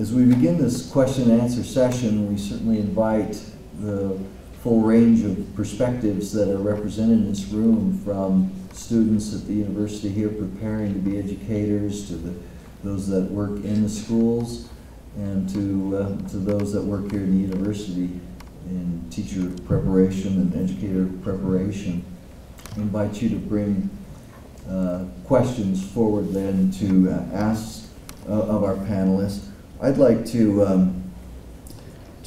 as we begin this question and answer session, we certainly invite the full range of perspectives that are represented in this room from students at the university here preparing to be educators to the, those that work in the schools and to, uh, to those that work here in the university in teacher preparation and educator preparation. I invite you to bring uh, questions forward then to uh, ask uh, of our panelists. I'd like to um,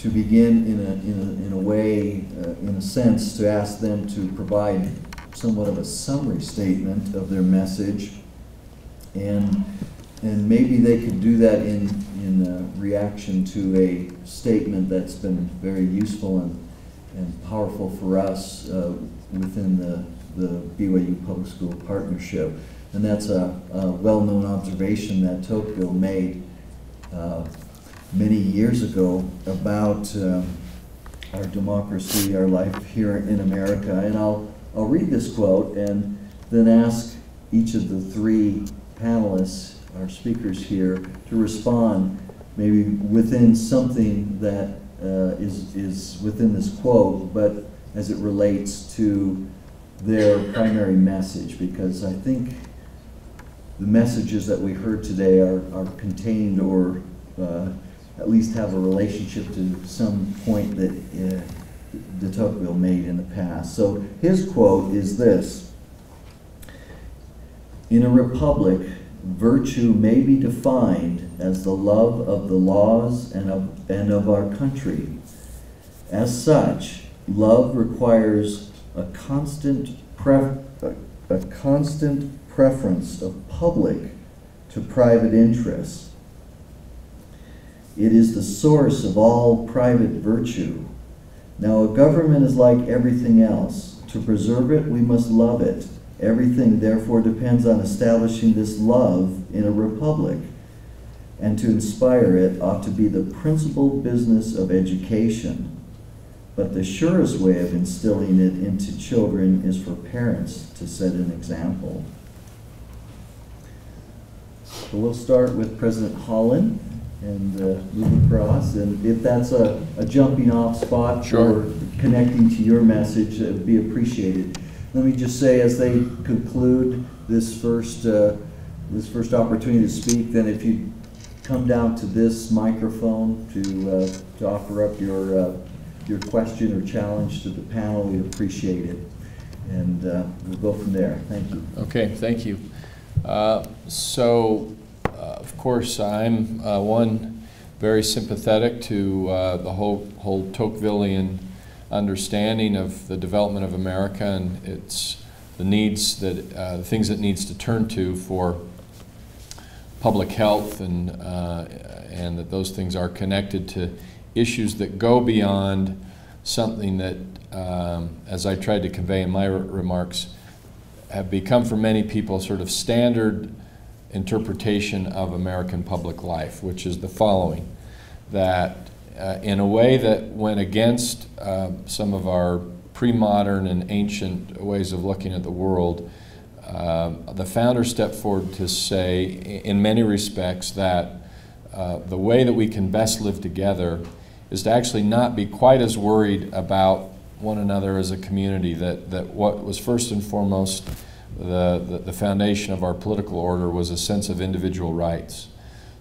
to begin in a, in a, in a way, uh, in a sense, to ask them to provide somewhat of a summary statement of their message. And, and maybe they could do that in, in uh, reaction to a statement that's been very useful and, and powerful for us uh, within the, the BYU Public School Partnership. And that's a, a well-known observation that Tocqueville made uh, many years ago about um, our democracy, our life here in America. And I'll, I'll read this quote and then ask each of the three panelists, our speakers here, to respond maybe within something that uh, is is within this quote, but as it relates to their primary message, because I think the messages that we heard today are, are contained or uh, at least have a relationship to some point that uh, de Tocqueville made in the past. So his quote is this In a republic, virtue may be defined as the love of the laws and of, and of our country. As such, love requires a constant, a, a constant preference of public to private interests it is the source of all private virtue. Now, a government is like everything else. To preserve it, we must love it. Everything, therefore, depends on establishing this love in a republic. And to inspire it ought to be the principal business of education. But the surest way of instilling it into children is for parents to set an example. So we'll start with President Holland and uh, move across. And if that's a, a jumping off spot sure. for connecting to your message, it would be appreciated. Let me just say, as they conclude this first uh, this first opportunity to speak, then if you come down to this microphone to uh, to offer up your uh, your question or challenge to the panel, we'd appreciate it. And uh, we'll go from there. Thank you. Okay, thank you. Uh, so uh, of course, I'm uh, one very sympathetic to uh, the whole, whole Tocquevillian understanding of the development of America and its the needs that the things it needs to turn to for public health and and that those things are connected to issues that go beyond something that, um, as I tried to convey in my remarks, have become for many people sort of standard interpretation of American public life, which is the following that uh, in a way that went against uh, some of our pre modern and ancient ways of looking at the world, uh, the founder stepped forward to say, in many respects, that uh, the way that we can best live together is to actually not be quite as worried about one another as a community, that, that what was first and foremost the, the, the, foundation of our political order was a sense of individual rights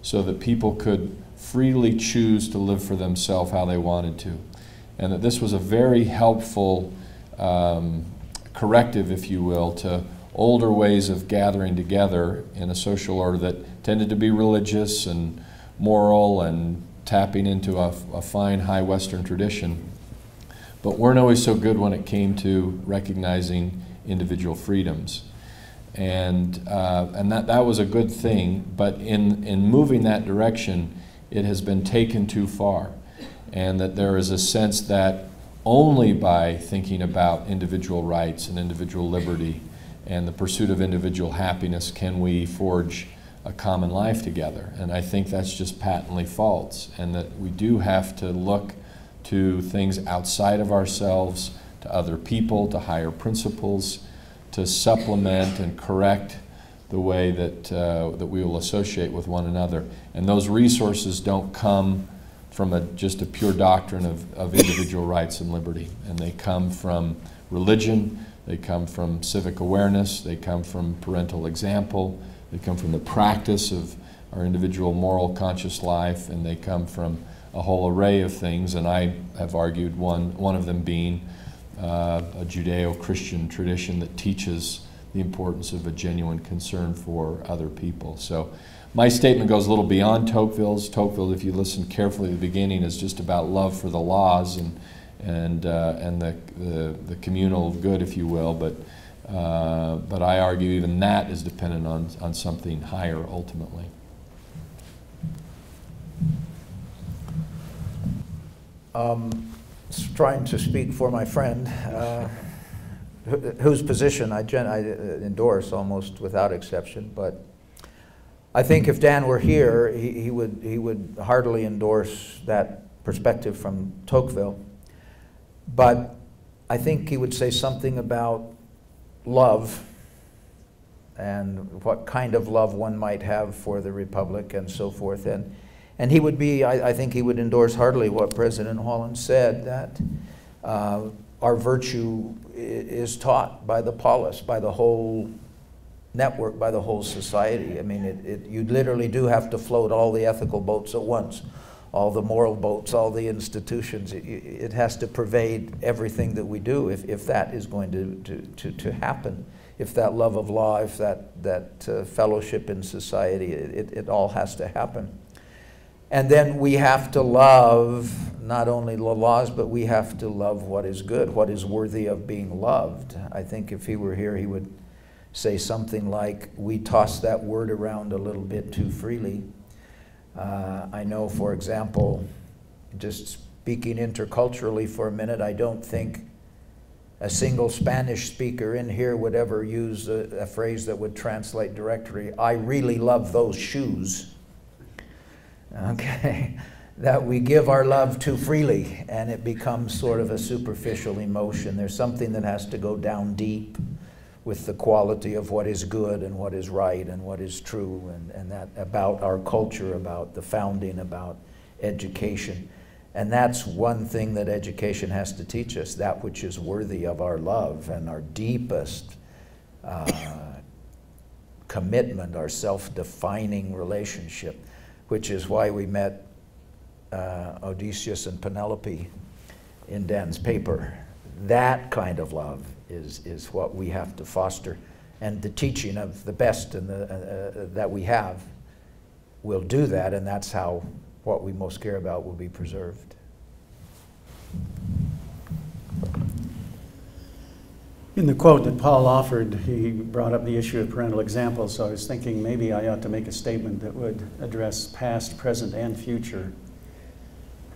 so that people could freely choose to live for themselves how they wanted to. And that this was a very helpful um, corrective, if you will, to older ways of gathering together in a social order that tended to be religious and moral and tapping into a, a fine high Western tradition, but weren't always so good when it came to recognizing individual freedoms. And, uh, and that, that was a good thing, but in, in moving that direction, it has been taken too far. And that there is a sense that only by thinking about individual rights and individual liberty and the pursuit of individual happiness can we forge a common life together. And I think that's just patently false, and that we do have to look to things outside of ourselves to other people, to higher principles, to supplement and correct the way that, uh, that we will associate with one another. And those resources don't come from a, just a pure doctrine of, of individual rights and liberty. And they come from religion, they come from civic awareness, they come from parental example, they come from the practice of our individual moral conscious life, and they come from a whole array of things. And I have argued one, one of them being uh, a Judeo Christian tradition that teaches the importance of a genuine concern for other people. So my statement goes a little beyond Tocqueville's. Tocqueville, if you listen carefully at the beginning, is just about love for the laws and, and, uh, and the, the, the, communal good, if you will. But, uh, but I argue even that is dependent on, on something higher ultimately. Um, trying to speak for my friend. Uh, whose position I, I endorse almost without exception. But I think if Dan were here, he, he, would, he would heartily endorse that perspective from Tocqueville. But I think he would say something about love and what kind of love one might have for the Republic and so forth. And, and he would be, I, I think he would endorse heartily what President Holland said, that uh, our virtue is taught by the polis, by the whole network, by the whole society. I mean, it, it, you literally do have to float all the ethical boats at once, all the moral boats, all the institutions. It, it has to pervade everything that we do if, if that is going to, to, to, to happen. If that love of if that, that uh, fellowship in society, it, it all has to happen. And then we have to love not only the laws, but we have to love what is good, what is worthy of being loved. I think if he were here, he would say something like, We toss that word around a little bit too freely. Uh, I know, for example, just speaking interculturally for a minute, I don't think a single Spanish speaker in here would ever use a, a phrase that would translate directly, I really love those shoes okay, that we give our love too freely and it becomes sort of a superficial emotion. There's something that has to go down deep with the quality of what is good and what is right and what is true and, and that about our culture, about the founding, about education. And that's one thing that education has to teach us, that which is worthy of our love and our deepest uh, commitment, our self-defining relationship which is why we met uh, Odysseus and Penelope in Dan's paper. That kind of love is, is what we have to foster. And the teaching of the best and the, uh, uh, that we have will do that, and that's how what we most care about will be preserved. In the quote that Paul offered, he brought up the issue of parental example, so I was thinking maybe I ought to make a statement that would address past, present, and future.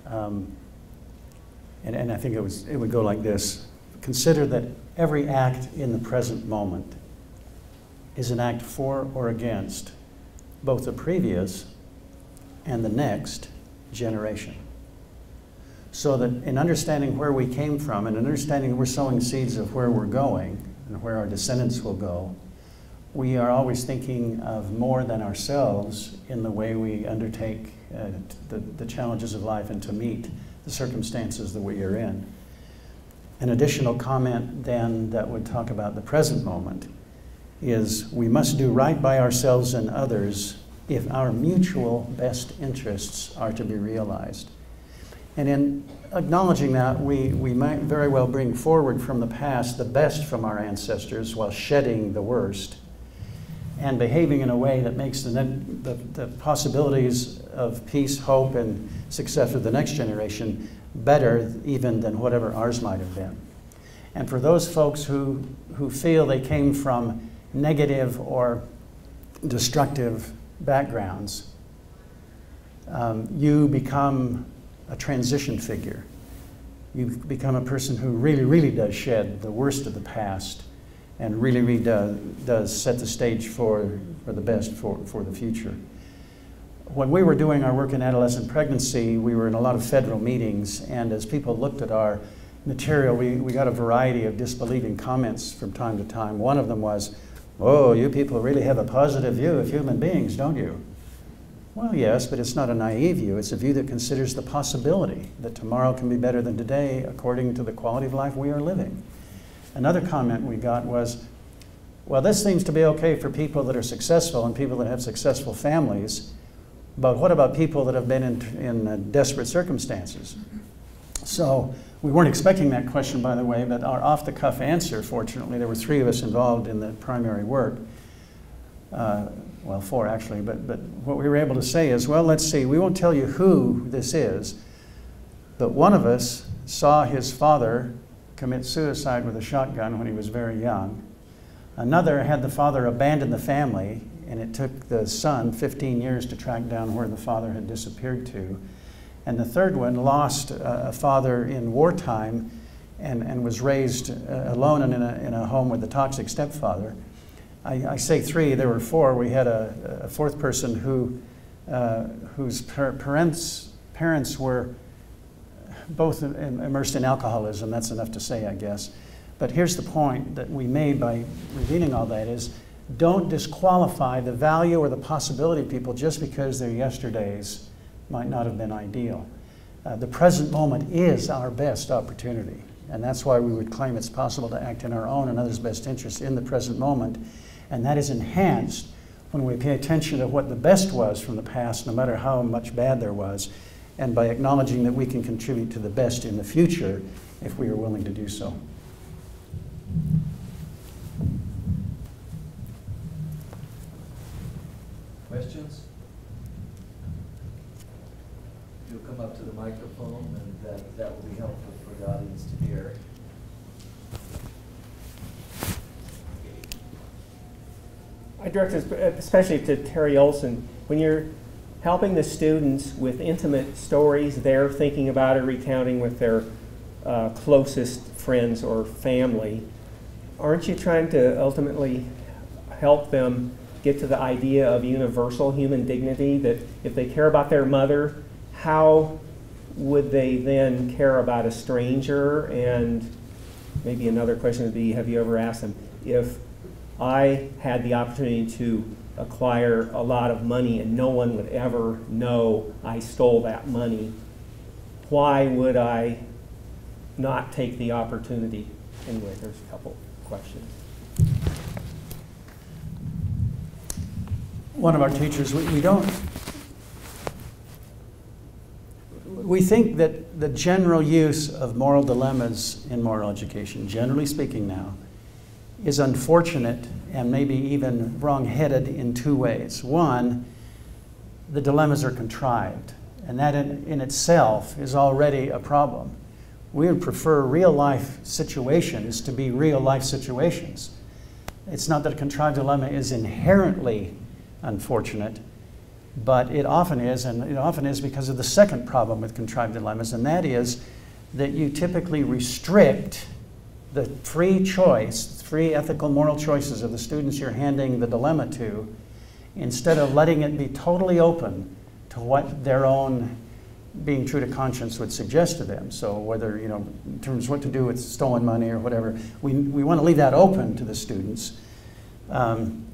Um, and, and I think it, was, it would go like this Consider that every act in the present moment is an act for or against both the previous and the next generation so that in understanding where we came from and understanding we're sowing seeds of where we're going and where our descendants will go, we are always thinking of more than ourselves in the way we undertake uh, the, the challenges of life and to meet the circumstances that we are in. An additional comment then that would talk about the present moment is we must do right by ourselves and others if our mutual best interests are to be realized. And in acknowledging that, we, we might very well bring forward from the past the best from our ancestors while shedding the worst and behaving in a way that makes the, the, the possibilities of peace, hope, and success for the next generation better even than whatever ours might have been. And for those folks who, who feel they came from negative or destructive backgrounds, um, you become a transition figure. You become a person who really, really does shed the worst of the past and really, really does, does set the stage for, for the best for, for the future. When we were doing our work in adolescent pregnancy, we were in a lot of federal meetings, and as people looked at our material, we, we got a variety of disbelieving comments from time to time. One of them was, Oh, you people really have a positive view of human beings, don't you? Well, yes, but it's not a naive view. It's a view that considers the possibility that tomorrow can be better than today according to the quality of life we are living. Another comment we got was, well, this seems to be okay for people that are successful and people that have successful families, but what about people that have been in, in uh, desperate circumstances? So we weren't expecting that question, by the way, but our off the cuff answer, fortunately, there were three of us involved in the primary work. Uh, well, four actually, but, but what we were able to say is well, let's see, we won't tell you who this is, but one of us saw his father commit suicide with a shotgun when he was very young. Another had the father abandon the family, and it took the son 15 years to track down where the father had disappeared to. And the third one lost a father in wartime and, and was raised uh, alone and in a, in a home with a toxic stepfather. I, I say three, there were four. We had a, a fourth person who, uh, whose parents, parents were both immersed in alcoholism. That's enough to say, I guess. But here's the point that we made by revealing all that is don't disqualify the value or the possibility of people just because their yesterdays might not have been ideal. Uh, the present moment is our best opportunity. And that's why we would claim it's possible to act in our own and others' best interest in the present moment and that is enhanced when we pay attention to what the best was from the past, no matter how much bad there was, and by acknowledging that we can contribute to the best in the future if we are willing to do so. Questions? You'll come up to the microphone, and that, that will be helpful for the audience to hear. I direct this especially to Terry Olson. When you're helping the students with intimate stories they're thinking about or recounting with their uh, closest friends or family, aren't you trying to ultimately help them get to the idea of universal human dignity? That if they care about their mother, how would they then care about a stranger? And maybe another question would be have you ever asked them if I had the opportunity to acquire a lot of money and no one would ever know I stole that money, why would I not take the opportunity? Anyway, there's a couple questions. One of our teachers, we, we don't, we think that the general use of moral dilemmas in moral education, generally speaking now, is unfortunate and maybe even wrong-headed in two ways. One, the dilemmas are contrived, and that in, in itself is already a problem. We would prefer real life situations to be real life situations. It's not that a contrived dilemma is inherently unfortunate, but it often is, and it often is because of the second problem with contrived dilemmas, and that is that you typically restrict the free choice, free ethical moral choices of the students you're handing the dilemma to, instead of letting it be totally open to what their own being true to conscience would suggest to them. So whether, you know, in terms of what to do with stolen money or whatever, we, we want to leave that open to the students um,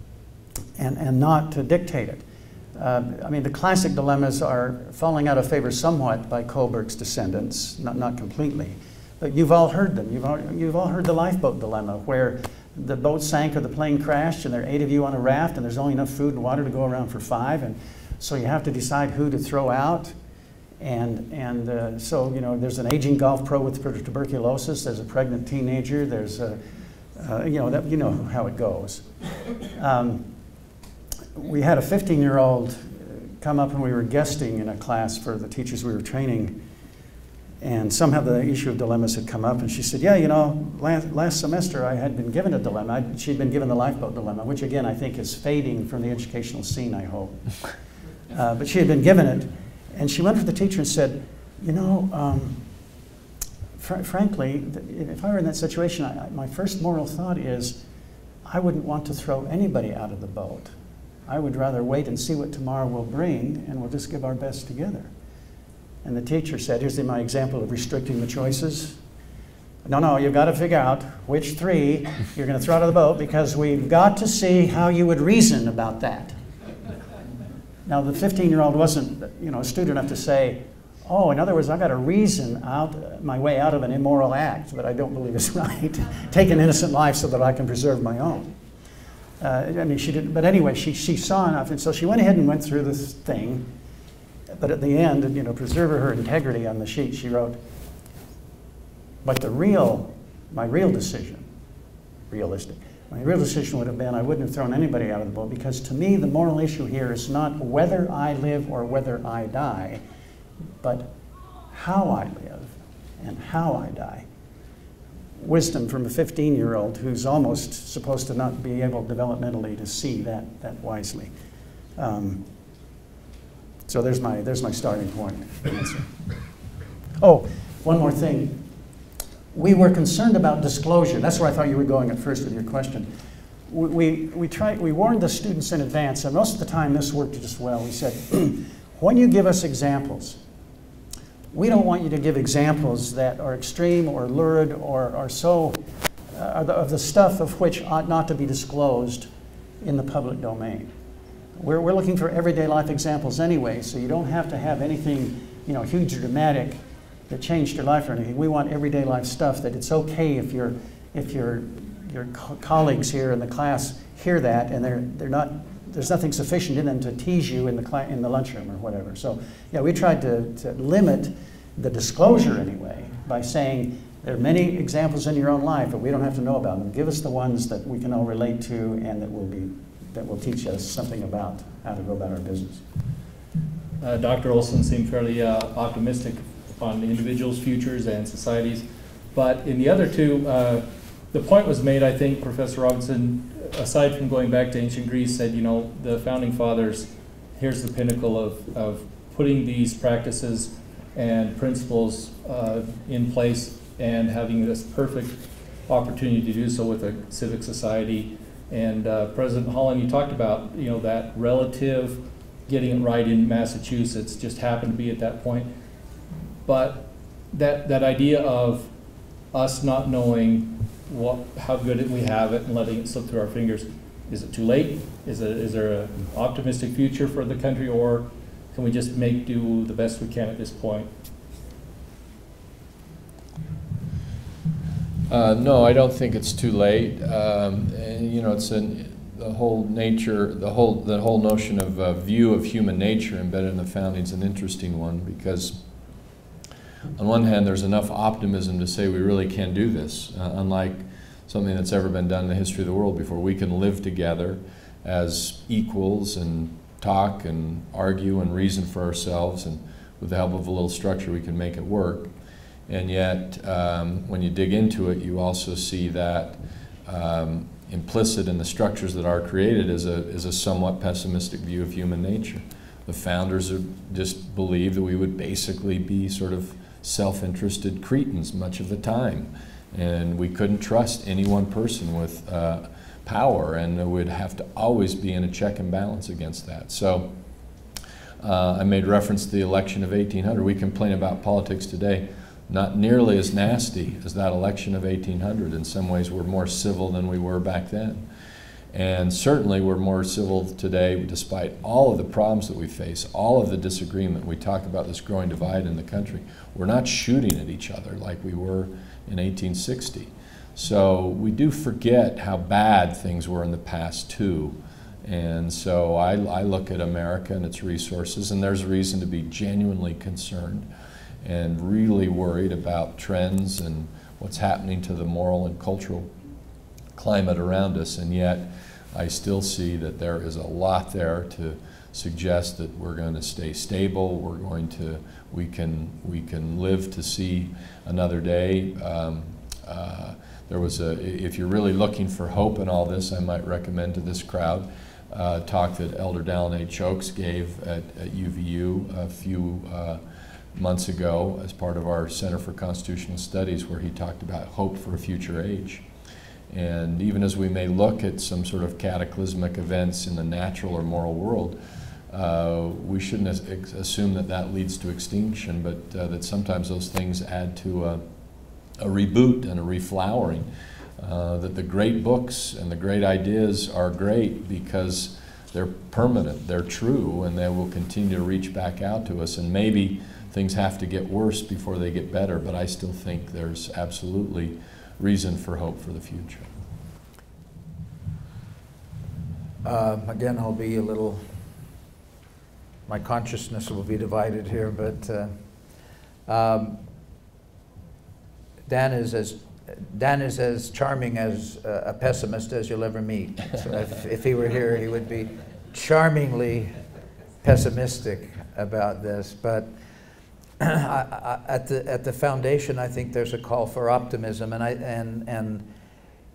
and, and not to dictate it. Uh, I mean, the classic dilemmas are falling out of favor somewhat by Kohlberg's descendants, not, not completely. You've all heard them. You've all, you've all heard the lifeboat dilemma, where the boat sank or the plane crashed, and there are eight of you on a raft, and there's only enough food and water to go around for five, and so you have to decide who to throw out. And, and uh, so, you know, there's an aging golf pro with tuberculosis, there's a pregnant teenager, there's a, uh, you know, that, you know how it goes. Um, we had a 15 year old come up and we were guesting in a class for the teachers we were training and somehow the issue of dilemmas had come up, and she said, Yeah, you know, last, last semester I had been given a dilemma. I, she'd been given the lifeboat dilemma, which again I think is fading from the educational scene, I hope. Uh, but she had been given it, and she went to the teacher and said, You know, um, fr- frankly, if I were in that situation, I, my first moral thought is I wouldn't want to throw anybody out of the boat. I would rather wait and see what tomorrow will bring, and we'll just give our best together. And the teacher said, here's my example of restricting the choices. no, no, you've got to figure out which three you're going to throw out of the boat because we've got to see how you would reason about that. Now, the 15 year old wasn't, you know, astute enough to say, oh, in other words, I've got to reason out my way out of an immoral act that I don't believe is right. Take an innocent life so that I can preserve my own. Uh, I mean, she didn't, but anyway, she, she saw enough, and so she went ahead and went through this thing. But at the end, you know, preserve her integrity on the sheet, she wrote, but the real, my real decision, realistic, my real decision would have been I wouldn't have thrown anybody out of the boat because to me the moral issue here is not whether I live or whether I die, but how I live and how I die. Wisdom from a 15 year old who's almost supposed to not be able developmentally to see that, that wisely. Um, so there's my, there's my starting point. Oh, one more thing we were concerned about disclosure. That's where I thought you were going at first with your question. We, we, we, tried, we warned the students in advance, and most of the time this worked just well. We said, when you give us examples, we don't want you to give examples that are extreme or lurid or are so uh, of the stuff of which ought not to be disclosed in the public domain. We're, we're looking for everyday life examples anyway, so you don't have to have anything, you know, huge or dramatic that changed your life or anything. We want everyday life stuff that it's okay if your if your your co colleagues here in the class hear that and they're they're not there's nothing sufficient in them to tease you in the in the lunchroom or whatever. So yeah, we tried to, to limit the disclosure anyway by saying there are many examples in your own life, but we don't have to know about them. Give us the ones that we can all relate to and that will be that will teach us something about how to go about our business. Uh, Dr. Olson seemed fairly uh, optimistic on individuals' futures and societies. But in the other two, uh, the point was made, I think, Professor Robinson, aside from going back to ancient Greece, said, you know, the founding fathers, here's the pinnacle of, of putting these practices and principles uh, in place and having this perfect opportunity to do so with a civic society. And uh, President Holland, you talked about, you know, that relative getting it right in Massachusetts just happened to be at that point. But that, that idea of us not knowing what, how good we have it and letting it slip through our fingers, is it too late? Is, it, is there an optimistic future for the country or can we just make do the best we can at this point? Uh, no, I don't think it's too late. Um, and, you know, it's an, the whole nature, the whole, the whole notion of uh, view of human nature embedded in the founding is an interesting one because on one hand, there's enough optimism to say we really can do this, uh, unlike something that's ever been done in the history of the world before. We can live together as equals and talk and argue and reason for ourselves, and with the help of a little structure, we can make it work. And yet, um, when you dig into it, you also see that um, implicit in the structures that are created is a, is a somewhat pessimistic view of human nature. The founders just believed that we would basically be sort of self-interested cretins much of the time. And we couldn't trust any one person with uh, power and we'd have to always be in a check and balance against that. So uh, I made reference to the election of 1800. We complain about politics today, not nearly as nasty as that election of 1800. In some ways, we're more civil than we were back then. And certainly we're more civil today despite all of the problems that we face, all of the disagreement. We talk about this growing divide in the country. We're not shooting at each other like we were in 1860. So we do forget how bad things were in the past too. And so I, I look at America and its resources, and there's a reason to be genuinely concerned and really worried about trends and what's happening to the moral and cultural climate around us. And yet, I still see that there is a lot there to suggest that we're going to stay stable. We're going to, we can, we can live to see another day. Um, uh, there was a, if you're really looking for hope in all this, I might recommend to this crowd uh, talk that Elder Dallin H. Oaks gave at, at UVU a few uh, months ago as part of our Center for Constitutional Studies, where he talked about hope for a future age. And even as we may look at some sort of cataclysmic events in the natural or moral world, uh, we shouldn't assume that that leads to extinction, but uh, that sometimes those things add to a, a reboot and a reflowering. Uh, that the great books and the great ideas are great because they're permanent, they're true, and they will continue to reach back out to us. And maybe things have to get worse before they get better, but I still think there's absolutely reason for hope for the future. Um, Again, I'll be a little, my consciousness will be divided here, but uh, um, Dan is as, Dan is as charming as uh, a pessimist as you'll ever meet. So if, if he were here, he would be charmingly pessimistic about this. But at the at the foundation, I think there's a call for optimism, and I and and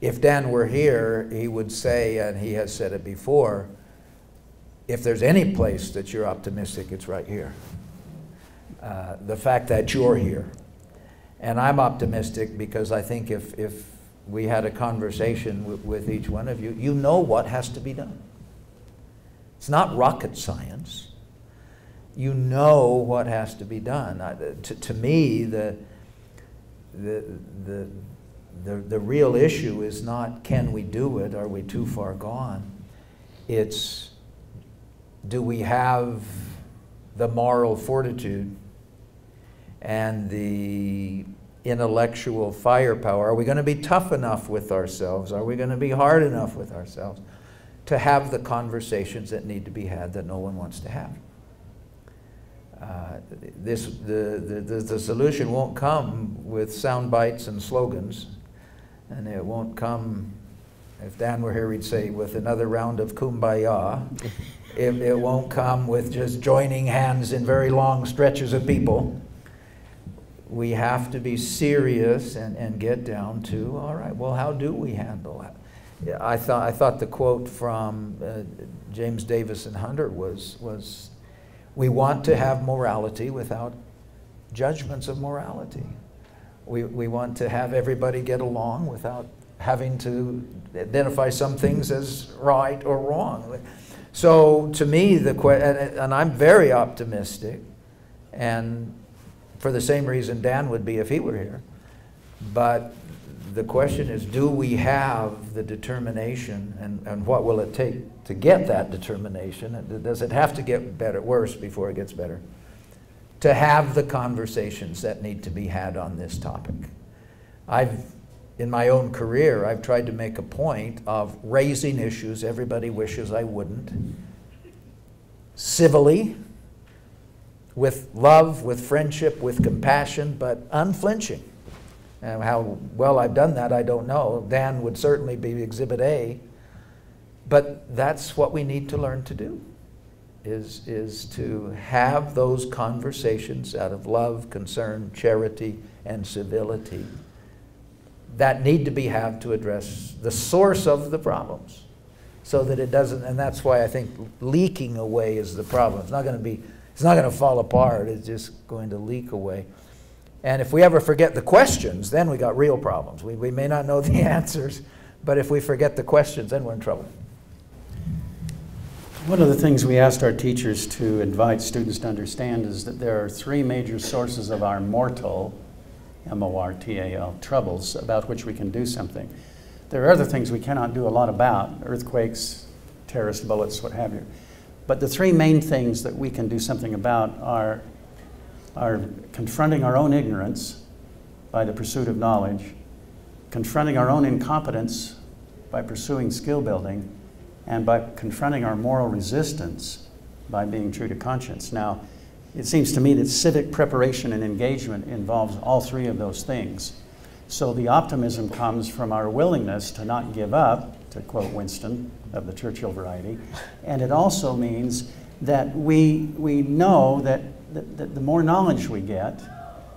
if Dan were here, he would say, and he has said it before, if there's any place that you're optimistic, it's right here. Uh, the fact that you're here. And I'm optimistic because I think if, if we had a conversation with, with each one of you, you know what has to be done. It's not rocket science. You know what has to be done. I, to, to me, the, the, the, the, the real issue is not can we do it, are we too far gone? It's do we have the moral fortitude and the intellectual firepower? Are we going to be tough enough with ourselves? Are we going to be hard enough with ourselves to have the conversations that need to be had that no one wants to have? Uh, this, the, the, the, the solution won't come with sound bites and slogans, and it won't come, if Dan were here, he'd say, with another round of kumbaya. it, it won't come with just joining hands in very long stretches of people we have to be serious and, and get down to, all right, well, how do we handle that? I thought, I thought the quote from uh, James Davison Hunter was, was, we want to have morality without judgments of morality. We, we want to have everybody get along without having to identify some things as right or wrong. So to me, the and, and I'm very optimistic, and for the same reason Dan would be if he were here. But the question is, do we have the determination and, and what will it take to get that determination? Does it have to get better, worse before it gets better? To have the conversations that need to be had on this topic. I've, in my own career, I've tried to make a point of raising issues everybody wishes I wouldn't, civilly, with love, with friendship, with compassion, but unflinching. And how well I've done that, I don't know. Dan would certainly be exhibit A. But that's what we need to learn to do, is, is to have those conversations out of love, concern, charity, and civility that need to be had to address the source of the problems so that it doesn't, and that's why I think leaking away is the problem. It's not going to be it's not going to fall apart, it's just going to leak away. And if we ever forget the questions, then we got real problems. We, we may not know the answers, but if we forget the questions, then we're in trouble. One of the things we asked our teachers to invite students to understand is that there are three major sources of our mortal, M O R T A L, troubles about which we can do something. There are other things we cannot do a lot about earthquakes, terrorist bullets, what have you. But the three main things that we can do something about are, are confronting our own ignorance by the pursuit of knowledge, confronting our own incompetence by pursuing skill building, and by confronting our moral resistance by being true to conscience. Now, it seems to me that civic preparation and engagement involves all three of those things. So the optimism comes from our willingness to not give up, to quote Winston of the Churchill variety. And it also means that we, we know that, that, that the more knowledge we get,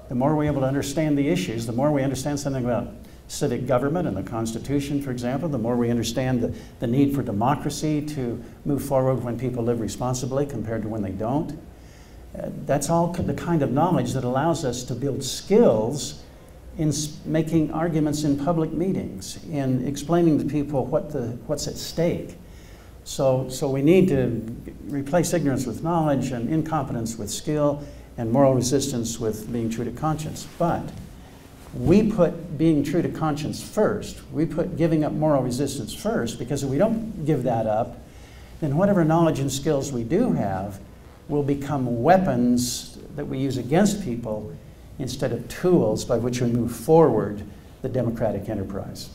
the more we're able to understand the issues, the more we understand something about civic government and the Constitution, for example, the more we understand the, the need for democracy to move forward when people live responsibly compared to when they don't. Uh, that's all the kind of knowledge that allows us to build skills in making arguments in public meetings, in explaining to people what the, what's at stake. So, so we need to replace ignorance with knowledge and incompetence with skill and moral resistance with being true to conscience. But we put being true to conscience first. We put giving up moral resistance first because if we don't give that up, then whatever knowledge and skills we do have will become weapons that we use against people instead of tools by which we move forward the democratic enterprise.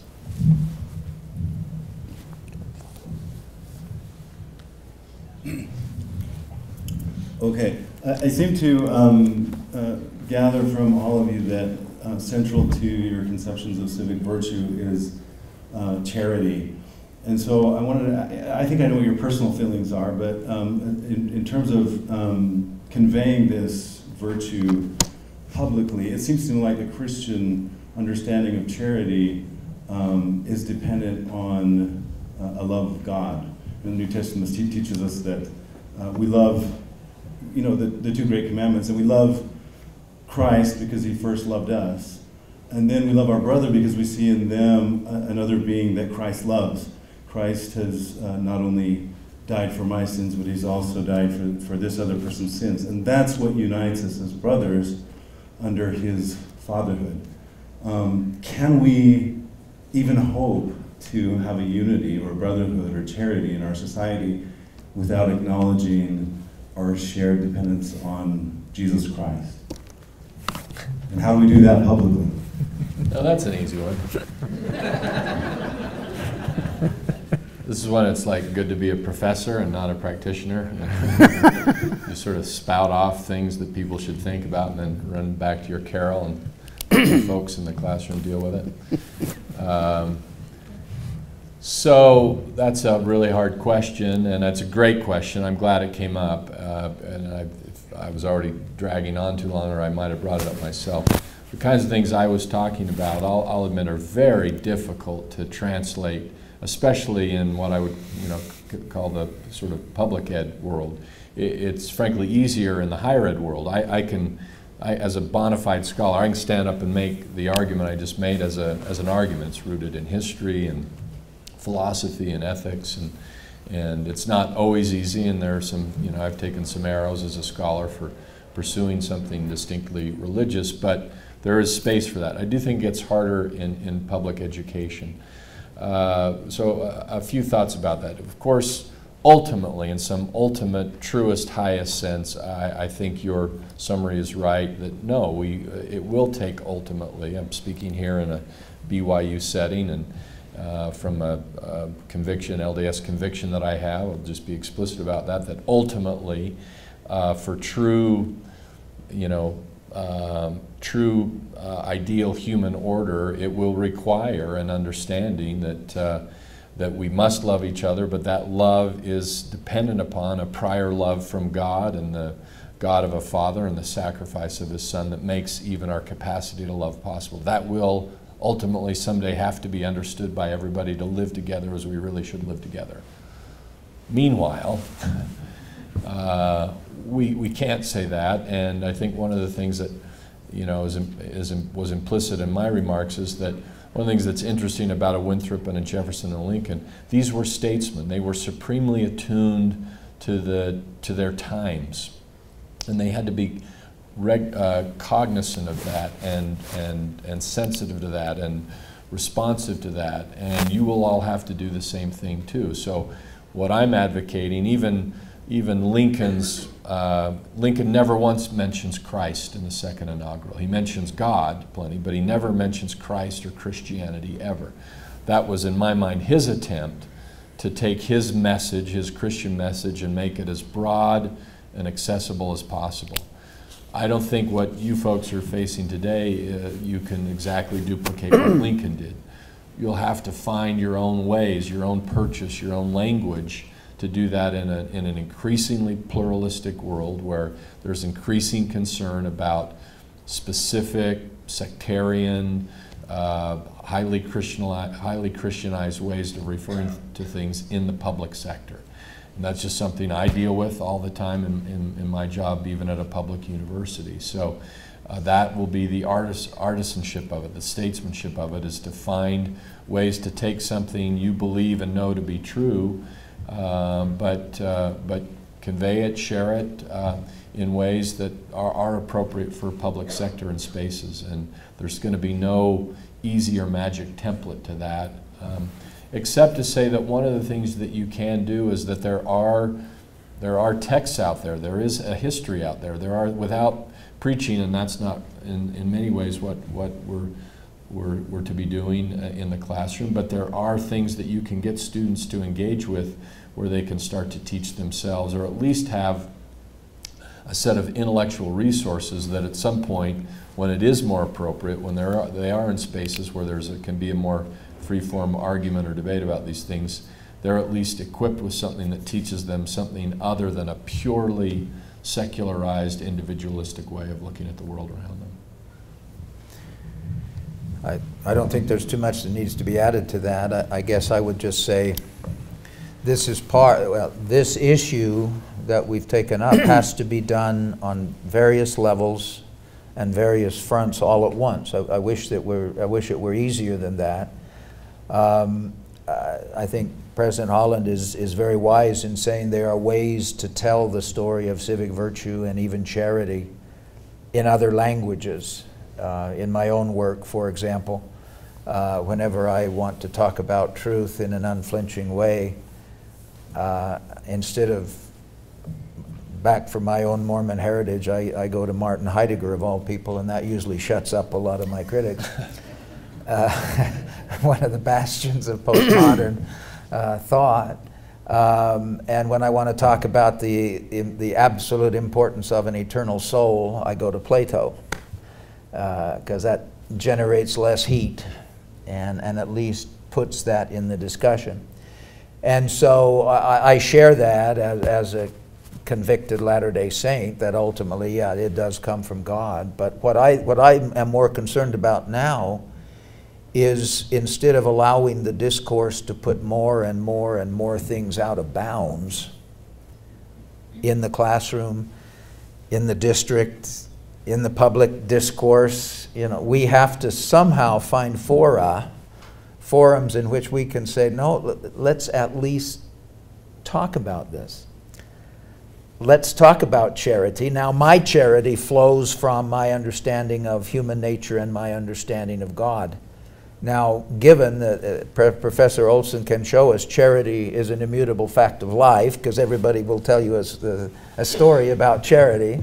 Okay, I I seem to um, uh, gather from all of you that uh, central to your conceptions of civic virtue is uh, charity. And so I wanted to, I I think I know what your personal feelings are, but um, in, in terms of um, conveying this virtue publicly, it seems to me like a Christian understanding of charity um, is dependent on uh, a love of God. The New Testament te- teaches us that uh, we love, you know, the, the two great commandments, and we love Christ because he first loved us. And then we love our brother because we see in them a- another being that Christ loves. Christ has uh, not only died for my sins, but he's also died for, for this other person's sins. And that's what unites us as brothers under his fatherhood. Um, can we even hope to have a unity or brotherhood or charity in our society without acknowledging our shared dependence on Jesus Christ? And how do we do that publicly? No, that's an easy one. This is when it's like good to be a professor and not a practitioner. you sort of spout off things that people should think about and then run back to your carrel and folks in the classroom deal with it. Um, so that's a really hard question, and that's a great question. I'm glad it came up, uh, and I, I was already dragging on too long, or I might have brought it up myself. The kinds of things I was talking about, I'll, I'll admit, are very difficult to translate, especially in what I would, you know, call the sort of public ed world. I it's frankly easier in the higher ed world. I, I can, I, as a bona fide scholar, I can stand up and make the argument I just made as a as an argument. It's rooted in history and philosophy and ethics and and it's not always easy and there are some you know I've taken some arrows as a scholar for pursuing something distinctly religious but there is space for that. I do think it's harder in, in public education. Uh, so a, a few thoughts about that. Of course ultimately in some ultimate truest highest sense I, I think your summary is right that no we it will take ultimately I'm speaking here in a BYU setting and uh, from a, a conviction, LDS conviction that I have, I'll just be explicit about that, that ultimately, uh, for true, you know, um, true uh, ideal human order, it will require an understanding that, uh, that we must love each other, but that love is dependent upon a prior love from God and the God of a Father and the sacrifice of His Son that makes even our capacity to love possible. That will ultimately someday have to be understood by everybody to live together as we really should live together. Meanwhile, uh, we, we can't say that, and I think one of the things that you know is, is, was implicit in my remarks is that one of the things that's interesting about a Winthrop and a Jefferson and a Lincoln, these were statesmen. They were supremely attuned to, the, to their times, and they had to be uh, cognizant of that and, and, and sensitive to that and responsive to that. And you will all have to do the same thing too. So, what I'm advocating, even, even Lincoln's, uh, Lincoln never once mentions Christ in the second inaugural. He mentions God plenty, but he never mentions Christ or Christianity ever. That was, in my mind, his attempt to take his message, his Christian message, and make it as broad and accessible as possible. I don't think what you folks are facing today, uh, you can exactly duplicate what Lincoln did. You'll have to find your own ways, your own purchase, your own language to do that in, a, in an increasingly pluralistic world where there's increasing concern about specific, sectarian, uh, highly, Christianized, highly Christianized ways of referring to things in the public sector. And that's just something I deal with all the time in, in, in my job, even at a public university. So uh, that will be the artist, artisanship of it, the statesmanship of it, is to find ways to take something you believe and know to be true, um, but, uh, but convey it, share it uh, in ways that are, are appropriate for public sector and spaces. And there's going to be no easy or magic template to that. Um, except to say that one of the things that you can do is that there are there are texts out there. There is a history out there. There are without preaching, and that's not in, in many ways what what we're we're, we're to be doing uh, in the classroom. But there are things that you can get students to engage with, where they can start to teach themselves, or at least have a set of intellectual resources that at some point, when it is more appropriate, when are, they are in spaces where there's a, can be a more free-form argument or debate about these things, they're at least equipped with something that teaches them something other than a purely secularized, individualistic way of looking at the world around them. I, I don't think there's too much that needs to be added to that. I, I guess I would just say this is part, well, this issue that we've taken up has to be done on various levels and various fronts all at once. I, I wish that we're, I wish it were easier than that. Um, I, think President Holland is, is very wise in saying there are ways to tell the story of civic virtue and even charity in other languages. Uh, in my own work, for example, uh, whenever I want to talk about truth in an unflinching way, uh, instead of back from my own Mormon heritage, I, I, go to Martin Heidegger of all people, and that usually shuts up a lot of my critics. One of the bastions of postmodern uh, thought. Um, and when I want to talk about the, the absolute importance of an eternal soul, I go to Plato, because uh, that generates less heat and, and at least puts that in the discussion. And so I, I share that as, as a convicted Latter-day Saint that ultimately, yeah, it does come from God. But what I, what I am more concerned about now is instead of allowing the discourse to put more and more and more things out of bounds in the classroom, in the district, in the public discourse, you know, we have to somehow find fora, forums in which we can say, no, let's at least talk about this let's talk about charity. Now, my charity flows from my understanding of human nature and my understanding of God. Now, given that uh, Professor Olson can show us charity is an immutable fact of life, because everybody will tell you a, a story about charity.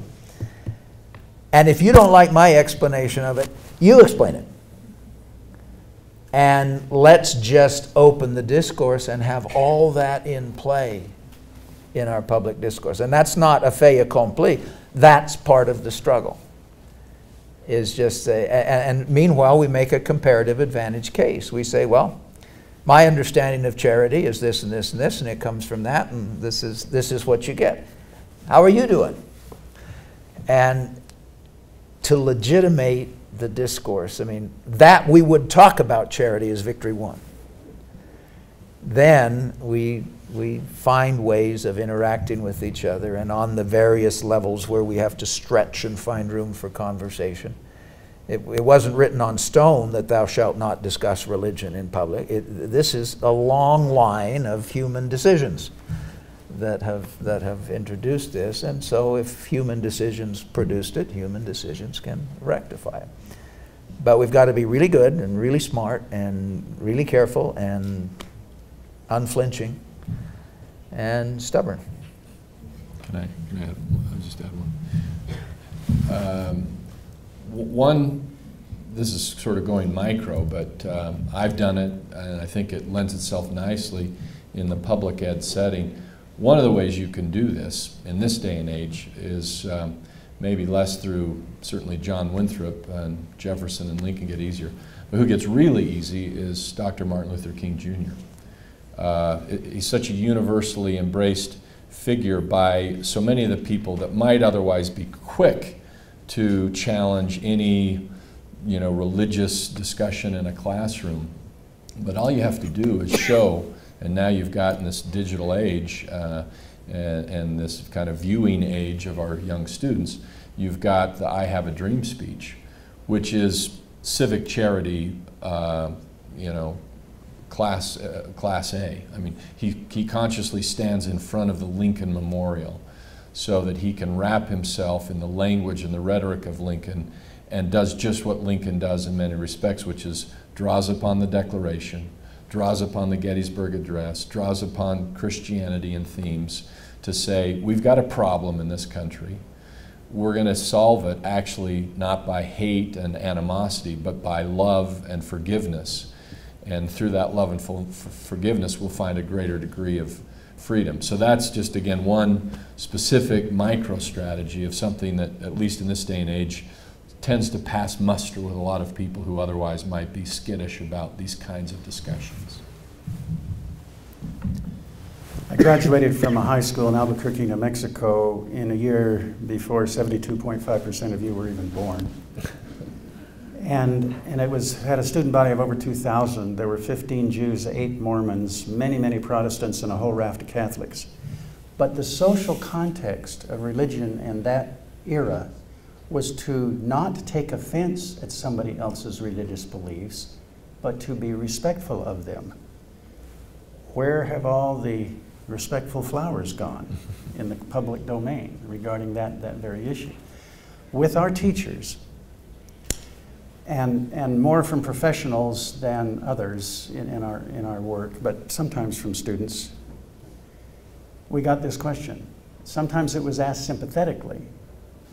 And if you don't like my explanation of it, you explain it. And let's just open the discourse and have all that in play in our public discourse. And that's not a fait accompli. That's part of the struggle. Is just a, and meanwhile we make a comparative advantage case. We say, well, my understanding of charity is this and this and this, and it comes from that, and this is this is what you get. How are you doing? And to legitimate the discourse, I mean, that we would talk about charity as victory won. Then we we find ways of interacting with each other and on the various levels where we have to stretch and find room for conversation. It, it wasn't written on stone that thou shalt not discuss religion in public. It, this is a long line of human decisions that have, that have introduced this. And so if human decisions produced it, human decisions can rectify it. But we've got to be really good and really smart and really careful and unflinching and stubborn. Can I, can I add, I'll just add one. Um, one, this is sort of going micro, but um, I've done it, and I think it lends itself nicely in the public ed setting. One of the ways you can do this in this day and age is um, maybe less through certainly John Winthrop and Jefferson and Lincoln get easier. But who gets really easy is Dr. Martin Luther King Jr. Uh, he's such a universally embraced figure by so many of the people that might otherwise be quick to challenge any you know, religious discussion in a classroom. But all you have to do is show, and now you've got in this digital age uh, and, and, this kind of viewing age of our young students, you've got the I Have a Dream speech, which is civic charity, uh, you know, class, uh, class A. I mean, he, he consciously stands in front of the Lincoln Memorial. so that he can wrap himself in the language and the rhetoric of Lincoln and does just what Lincoln does in many respects, which is draws upon the Declaration, draws upon the Gettysburg Address, draws upon Christianity and themes to say, we've got a problem in this country. We're going to solve it actually not by hate and animosity, but by love and forgiveness. And through that love and forgiveness, we'll find a greater degree of freedom. So that's just, again, one specific micro strategy of something that, at least in this day and age, tends to pass muster with a lot of people who otherwise might be skittish about these kinds of discussions. I graduated from a high school in Albuquerque, New Mexico in a year before 72.5% of you were even born. And, and it was, had a student body of over 2,000. There were 15 Jews, eight Mormons, many, many Protestants, and a whole raft of Catholics. But the social context of religion in that era was to not take offense at somebody else's religious beliefs, but to be respectful of them. Where have all the respectful flowers gone in the public domain regarding that, that very issue? With our teachers, and, and more from professionals than others in, in, our, in our work, but sometimes from students, we got this question. Sometimes it was asked sympathetically,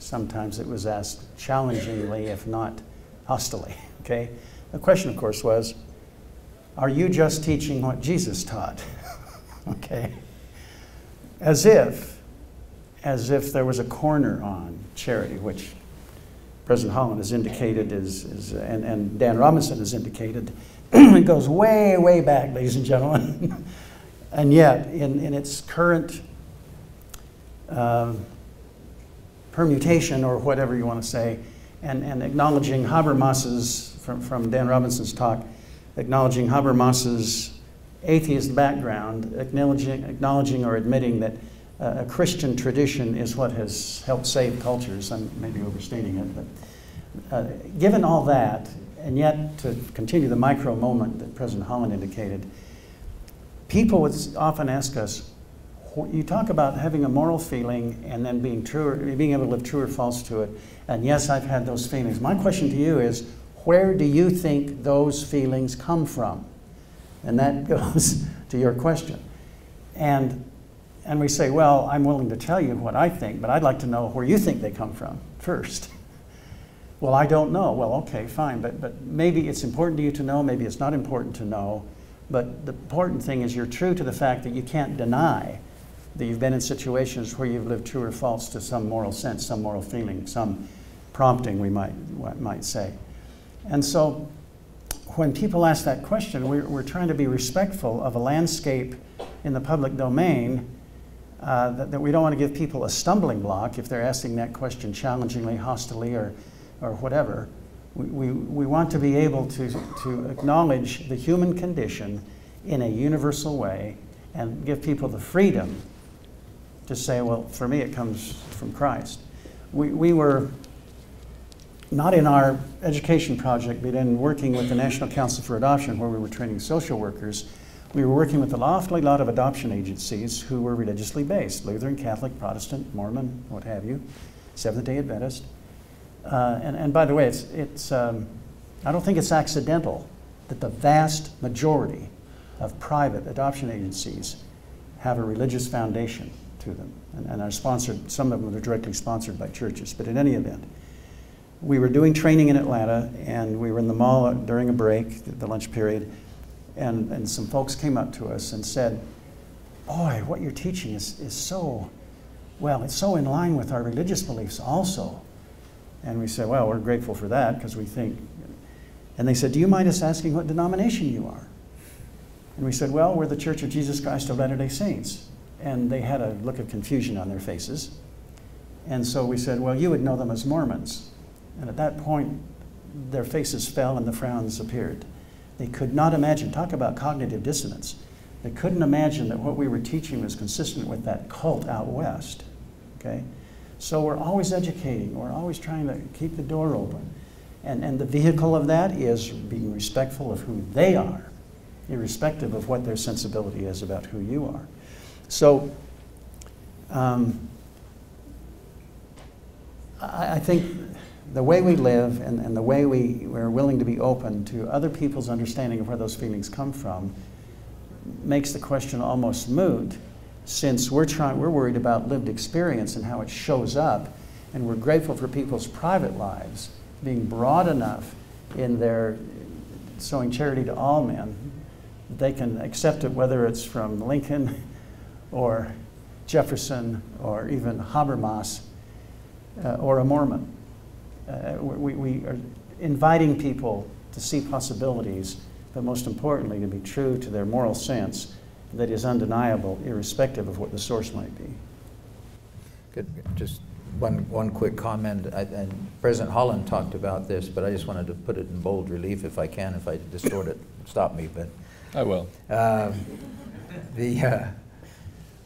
Sometimes it was asked challengingly, if not hostilely. Okay? The question, of course, was Are you just teaching what Jesus taught? okay? As if, as if there was a corner on charity, which President Holland has indicated is, is and, and Dan Robinson has indicated, it goes way, way back, ladies and gentlemen. and yet, in, in its current uh, permutation or whatever you want to say, and, and acknowledging Habermas's, from, from Dan Robinson's talk, acknowledging Habermas's atheist background, acknowledging, acknowledging or admitting that a Christian tradition is what has helped save cultures. I'm maybe overstating it, but uh, given all that, and yet to continue the micro moment that President Holland indicated, people would often ask us, you talk about having a moral feeling and then being true being able to live true or false to it. And yes, I've had those feelings. My question to you is, where do you think those feelings come from? And that goes to your question. And and we say, well, I'm willing to tell you what I think, but I'd like to know where you think they come from first. well, I don't know. Well, okay, fine, but but maybe it's important to you to know, maybe it's not important to know. But the important thing is you're true to the fact that you can't deny that you've been in situations where you've lived true or false to some moral sense, some moral feeling, some prompting, we might, might say. And so when people ask that question, we're, we're trying to be respectful of a landscape in the public domain uh, that, that, we don't want to give people a stumbling block if they're asking that question challengingly, hostilely, or, or whatever. We, we, we want to be able to, to acknowledge the human condition in a universal way and give people the freedom to say, well, for me it comes from Christ. We, we were not in our education project, but in working with the National Council for Adoption, where we were training social workers. We were working with an awfully lot of adoption agencies who were religiously based Lutheran, Catholic, Protestant, Mormon, what have you, Seventh day Adventist. Uh, and, and by the way, it's, it's, um, I don't think it's accidental that the vast majority of private adoption agencies have a religious foundation to them and, and are sponsored, some of them are directly sponsored by churches. But in any event, we were doing training in Atlanta and we were in the mall during a break, the lunch period, and, and some folks came up to us and said, Boy, what you're teaching is, is so, well, it's so in line with our religious beliefs also. And we said, Well, we're grateful for that because we think. And they said, Do you mind us asking what denomination you are? And we said, Well, we're the Church of Jesus Christ of Latter day Saints and they had a look of confusion on their faces. And so we said, Well, you would know them as Mormons. And at that point, their faces fell and the frowns appeared. They could not imagine, talk about cognitive dissonance. They couldn't imagine that what we were teaching was consistent with that cult out west. Okay? So we're always educating, we're always trying to keep the door open. And, and the vehicle of that is being respectful of who they are, irrespective of what their sensibility is about who you are. So, um, I, I think the way we live and, and the way we, we're willing to be open to other people's understanding of where those feelings come from makes the question almost moot since we're trying we're worried about lived experience and how it shows up and we're grateful for people's private lives being broad enough in their showing charity to all men that they can accept it whether it's from Lincoln or Jefferson or even Habermas uh, or a Mormon. Uh, we, we are inviting people to see possibilities, but most importantly, to be true to their moral sense that is undeniable, irrespective of what the source might be. Good. Just one, one quick comment. I, and President Holland talked about this, but I just wanted to put it in bold relief if I can. If I distort it, stop me. But I will. um, the, uh,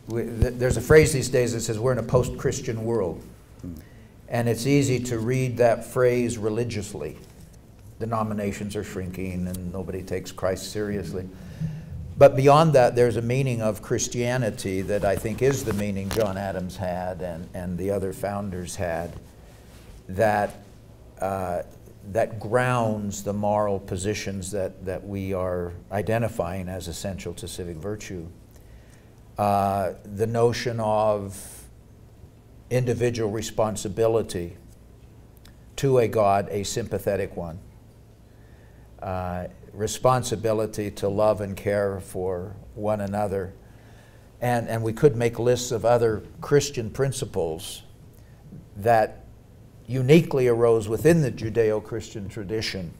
we, th- there's a phrase these days that says we're in a post-Christian world. And it's easy to read that phrase religiously. The denominations are shrinking and nobody takes Christ seriously. But beyond that, there's a meaning of Christianity that I think is the meaning John Adams had and, and the other founders had that, uh, that grounds the moral positions that, that we are identifying as essential to civic virtue. Uh, the notion of individual responsibility to a God, a sympathetic one. Uh, responsibility to love and care for one another. And, and we could make lists of other Christian principles that uniquely arose within the Judeo Christian tradition.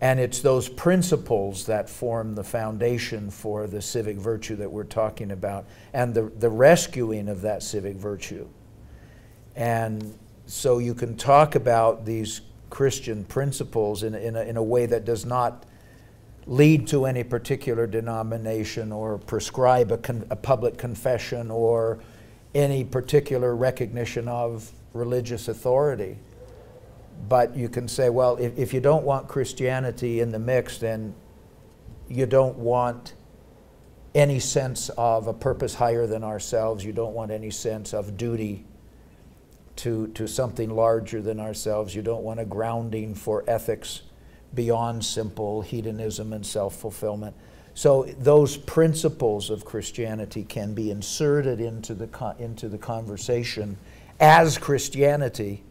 And it's those principles that form the foundation for the civic virtue that we're talking about and the, the rescuing of that civic virtue. And so you can talk about these Christian principles in, in, a, in a way that does not lead to any particular denomination or prescribe a, a public confession or any particular recognition of religious authority. But you can say, well, if, if you don't want Christianity in the mix, then you don't want any sense of a purpose higher than ourselves. You don't want any sense of duty to, to something larger than ourselves. You don't want a grounding for ethics beyond simple hedonism and self fulfillment. So, those principles of Christianity can be inserted into the, into the conversation as Christianity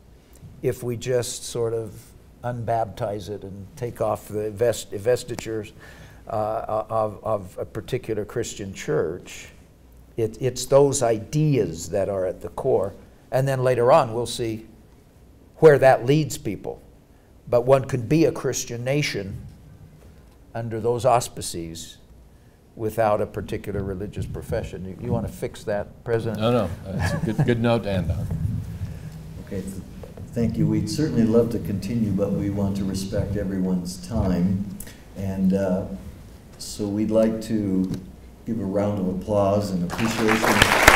if we just sort of unbaptize it and take off the vest, vestitures uh, of, of a particular Christian church. It, it's those ideas that are at the core. And then later on, we'll see where that leads people. But one could be a Christian nation under those auspices without a particular religious profession. You, you want to fix that, President? No, no, that's a good, good note to end on. Okay, thank you. We'd certainly love to continue, but we want to respect everyone's time. And uh, so we'd like to give a round of applause and appreciation